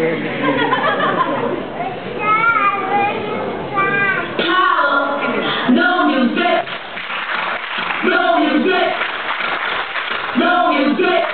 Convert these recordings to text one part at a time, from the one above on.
No music! No music! No music!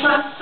Huh?